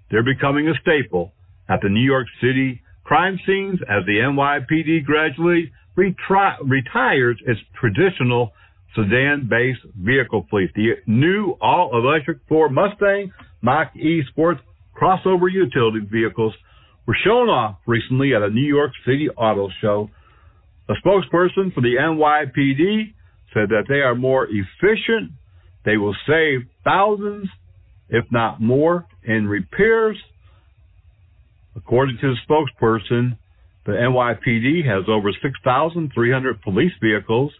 They're becoming a staple at the New York City crime scenes as the NYPD gradually retri- retires its traditional sedan-based vehicle fleet. The new all-electric Ford Mustang Mach-E Sports crossover utility vehicles were shown off recently at a New York City auto show. A spokesperson for the NYPD said that they are more efficient. They will save thousands, if not more, in repairs. According to the spokesperson, the NYPD has over 6,300 police vehicles,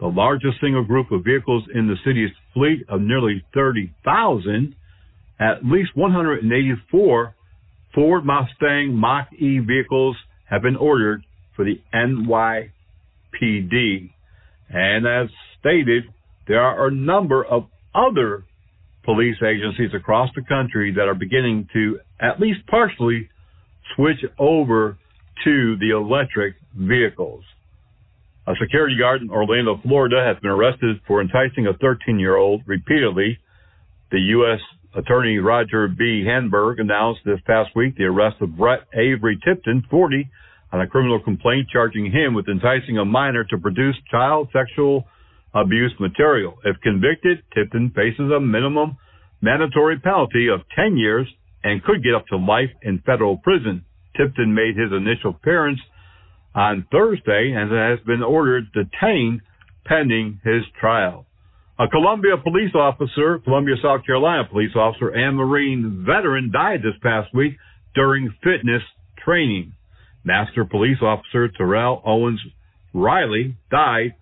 the largest single group of vehicles in the city's fleet of nearly 30,000. At least 184 Ford Mustang Mach E vehicles have been ordered for the NYPD. And as stated, there are a number of other police agencies across the country that are beginning to at least partially switch over to the electric vehicles. A security guard in Orlando, Florida has been arrested for enticing a 13 year old repeatedly. The U.S. Attorney Roger B. Handberg announced this past week the arrest of Brett Avery Tipton, 40, on a criminal complaint charging him with enticing a minor to produce child sexual abuse material. If convicted, Tipton faces a minimum mandatory penalty of 10 years and could get up to life in federal prison. Tipton made his initial appearance on Thursday and has been ordered detained pending his trial. A Columbia police officer, Columbia, South Carolina police officer and Marine veteran died this past week during fitness training. Master Police Officer Terrell Owens Riley died,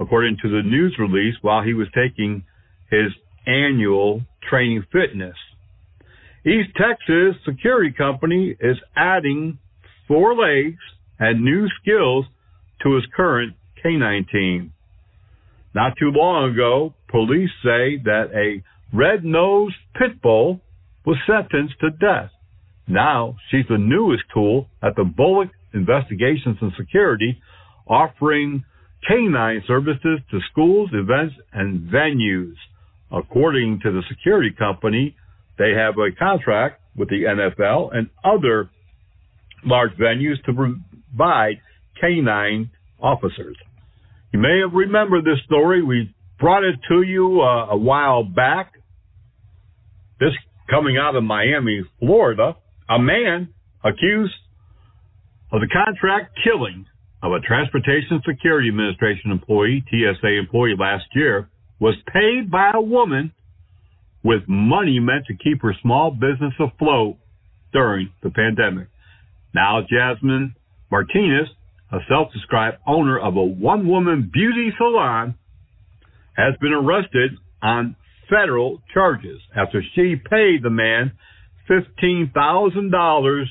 according to the news release, while he was taking his annual training fitness. East Texas Security Company is adding four legs and new skills to his current K9 team. Not too long ago, police say that a red-nosed pit bull was sentenced to death. Now she's the newest tool at the Bullock Investigations and Security, offering canine services to schools, events, and venues. According to the security company, they have a contract with the NFL and other large venues to provide canine officers. You may have remembered this story. We brought it to you uh, a while back. This coming out of Miami, Florida. A man accused of the contract killing of a Transportation Security Administration employee, TSA employee last year, was paid by a woman with money meant to keep her small business afloat during the pandemic. Now, Jasmine Martinez, a self described owner of a one woman beauty salon, has been arrested on federal charges after she paid the man $15,000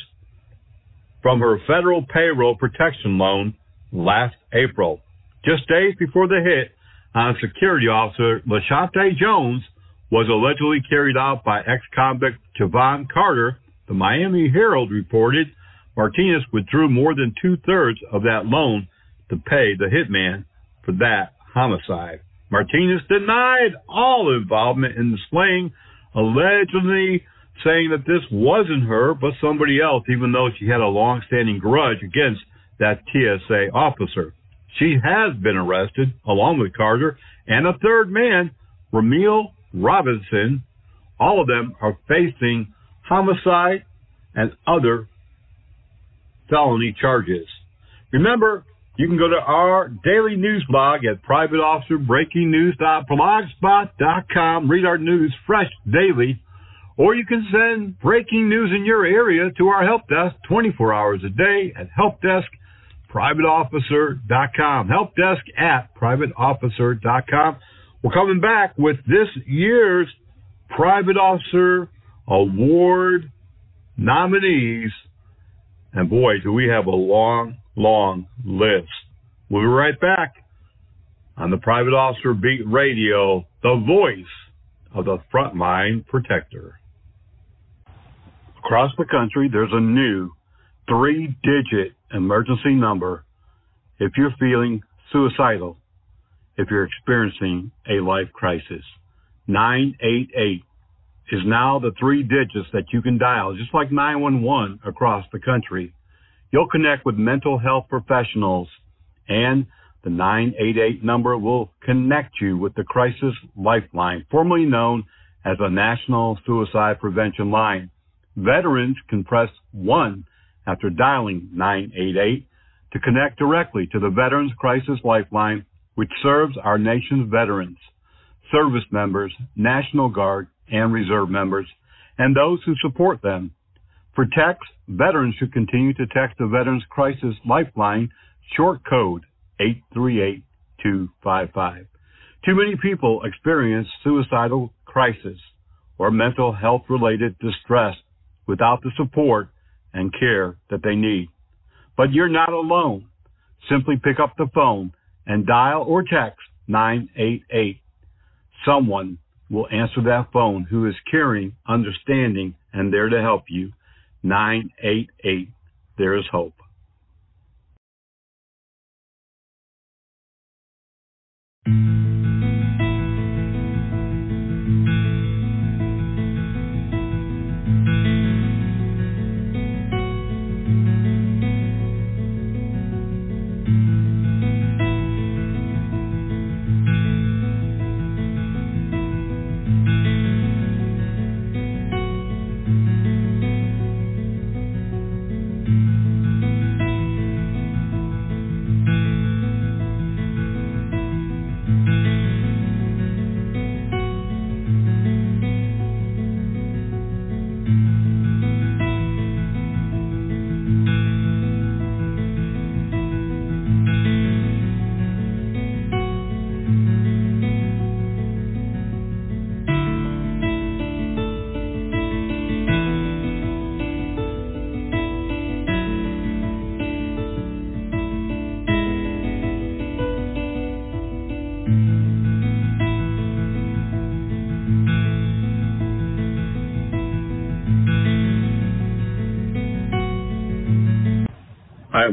from her federal payroll protection loan last April. Just days before the hit on security officer LaShante Jones was allegedly carried out by ex-convict Javon Carter, the Miami Herald reported Martinez withdrew more than two-thirds of that loan to pay the hitman for that homicide. Martinez denied all involvement in the slaying, allegedly saying that this wasn't her, but somebody else, even though she had a long-standing grudge against that TSA officer. She has been arrested, along with Carter and a third man, Ramil Robinson. All of them are facing homicide and other felony charges. Remember, you can go to our daily news blog at privateofficerbreakingnews.blogspot.com, read our news fresh daily, or you can send breaking news in your area to our help desk 24 hours a day at helpdesk.privateofficer.com. Helpdesk at privateofficer.com. We're coming back with this year's Private Officer Award nominees. And boy, do we have a long, long list. We'll be right back on the Private Officer Beat Radio, the voice of the frontline protector. Across the country, there's a new three digit emergency number if you're feeling suicidal if you're experiencing a life crisis. 988 is now the three digits that you can dial, just like 911 across the country. You'll connect with mental health professionals and the 988 number will connect you with the Crisis Lifeline, formerly known as a National Suicide Prevention Line. Veterans can press 1 after dialing 988 to connect directly to the Veterans Crisis Lifeline which serves our nation's veterans, service members, National Guard, and Reserve members, and those who support them. For text, veterans should continue to text the Veterans Crisis Lifeline short code 838255. Too many people experience suicidal crisis or mental health related distress without the support and care that they need. But you're not alone. Simply pick up the phone and dial or text 988. Someone will answer that phone who is caring, understanding, and there to help you. 988. There is hope.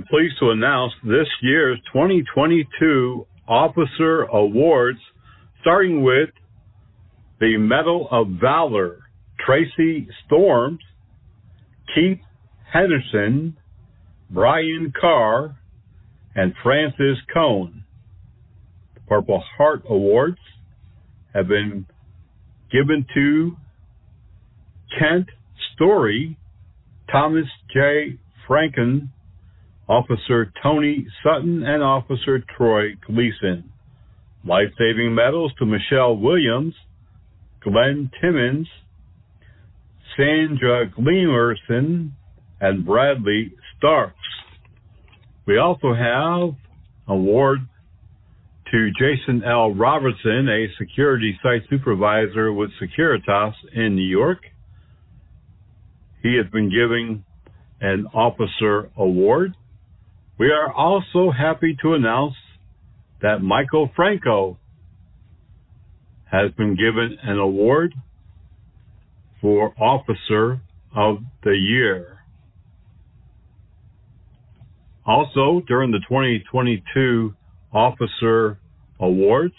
Pleased to announce this year's 2022 Officer Awards, starting with the Medal of Valor, Tracy Storms, Keith Henderson, Brian Carr, and Francis Cohn. The Purple Heart Awards have been given to Kent Story, Thomas J. Franken, Officer Tony Sutton, and Officer Troy Gleason. Life saving medals to Michelle Williams, Glenn Timmons, Sandra Gleamerson, and Bradley Starks. We also have award to Jason L. Robertson, a security site supervisor with Securitas in New York. He has been given an officer award. We are also happy to announce that Michael Franco has been given an award for Officer of the Year. Also, during the 2022 Officer Awards,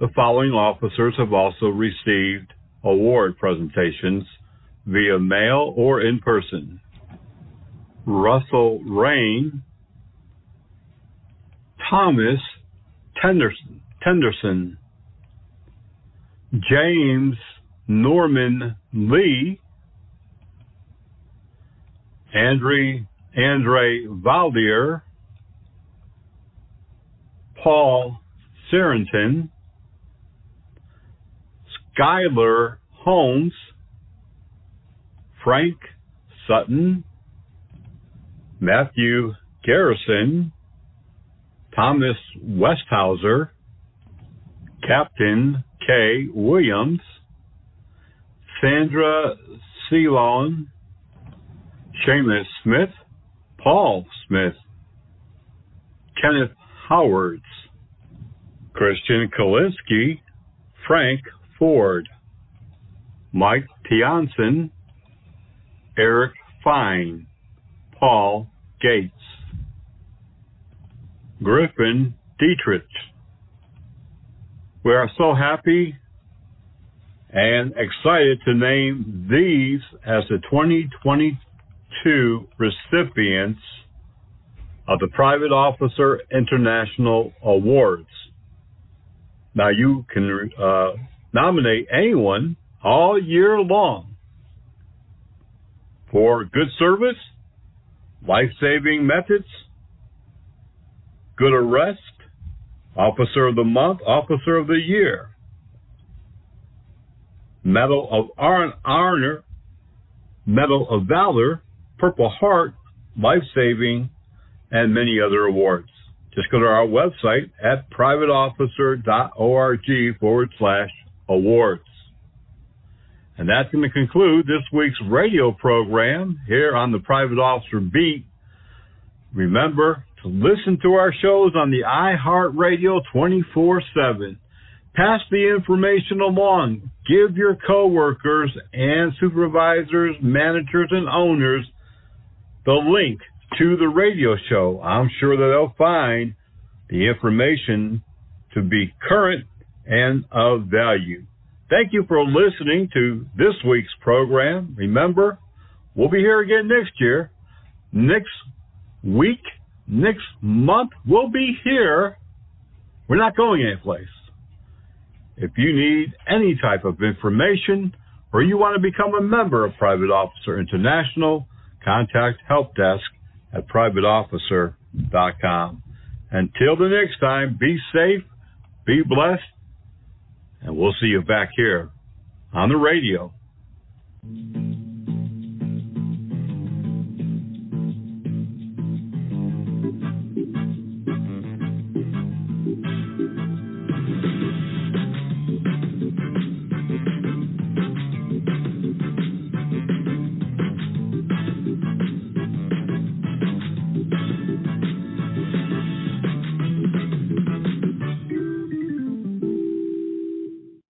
the following officers have also received award presentations via mail or in person. Russell Rain, Thomas Tenderson, Tenderson, James Norman Lee, Andre Andre Valdier, Paul Serenton, Skylar Holmes, Frank Sutton, Matthew Garrison, Thomas Westhauser, Captain K. Williams, Sandra Ceylon, Seamus Smith, Paul Smith, Kenneth Howards, Christian Kalinsky, Frank Ford, Mike Tianson, Eric Fine, Paul Gates, Griffin Dietrich. We are so happy and excited to name these as the 2022 recipients of the Private Officer International Awards. Now you can uh, nominate anyone all year long for good service, life-saving methods, good arrest, officer of the month, officer of the year, medal of honor, medal of valor, purple heart, life-saving, and many other awards. Just go to our website at privateofficer.org forward slash awards. And that's going to conclude this week's radio program here on the Private Officer Beat. Remember to listen to our shows on the iHeartRadio 24 7. Pass the information along. Give your coworkers and supervisors, managers, and owners the link to the radio show. I'm sure that they'll find the information to be current and of value. Thank you for listening to this week's program. Remember, we'll be here again next year, next week, next month. We'll be here. We're not going anyplace. If you need any type of information or you want to become a member of Private Officer International, contact Help Desk at privateofficer.com. Until the next time, be safe, be blessed, and we'll see you back here on the radio.